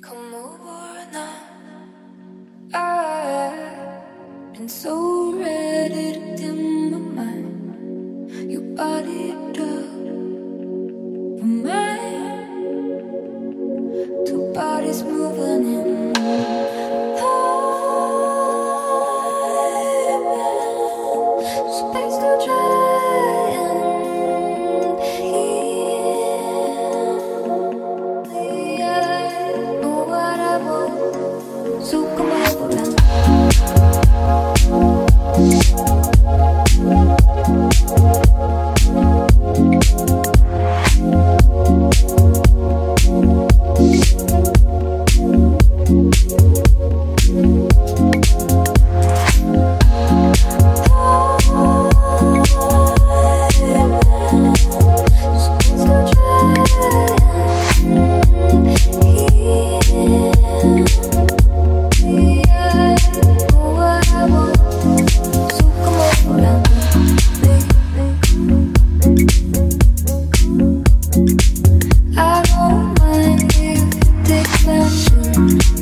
Come over now. I've been so ready to dim my mind. Your body up for mine. Two bodies moving you